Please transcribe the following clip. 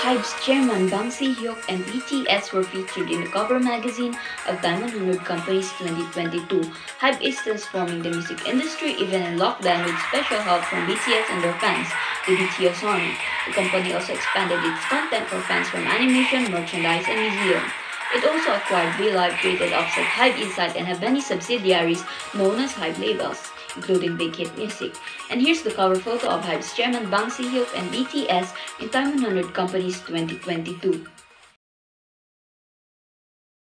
HYBE's chairman Bang Si-hyuk and BTS were featured in the cover magazine of Time 100 Company's 2022. HYBE is transforming the music industry even in lockdown with special help from BTS and their fans, the BTS Army. The company also expanded its content for fans from animation, merchandise, and museum. It also acquired V-Live created offset HYBE Insight and have many subsidiaries known as HYBE labels including Big Hit Music. And here's the cover photo of HYBE's chairman Bang Si-hyuk and BTS in Time 100 Company's 2022.